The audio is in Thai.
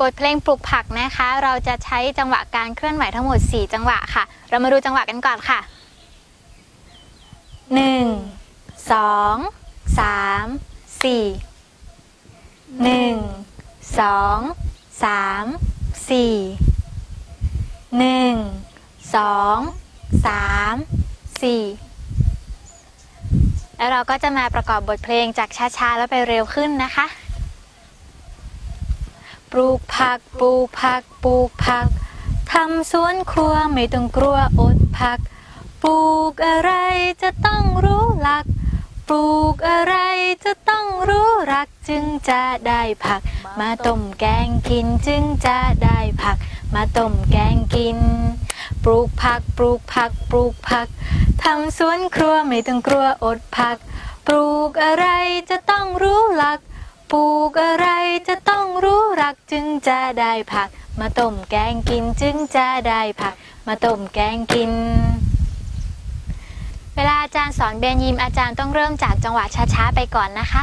บทเพลงปลูกผักนะคะ เราจะใช้จังหวะการเคลื่อนไหวทั้งหมด 4 จังหวะค่ะ เรามาดูจังหวะกันก่อนค่ะ 1 2 3 4 1 2 3 4 1 2 3 4 แล้วเราก็จะมาประกอบบทเพลงจากช้าๆ แล้วไปเร็วขึ้นนะคะ ลูกผักปลูกผักปลูกผักทำสวนครัวไม่ต้องกลัวอดผัก ปลูกอะไรจะต้องรู้หลัก ปลูกอะไรจะต้องรู้รักจึงจะได้ผัก มาต้มแกงกินจึงจะได้ผัก มาต้มแกงกิน ปลูกผักปลูกผักปลูกผักทำสวนครัวไม่ต้องกลัวอดผัก ปลูกอะไรจะต้องรู้หลัก ปลูกอะไรจะต้องรู้รักจึงจะได้ผัก มาต้มแกงกินจึงจะได้ผัก มาต้มแกงกิน เวลาอาจารย์สอนเบนยิมอาจารย์ต้องเริ่มจากจังหวะช้าๆไปก่อนนะคะ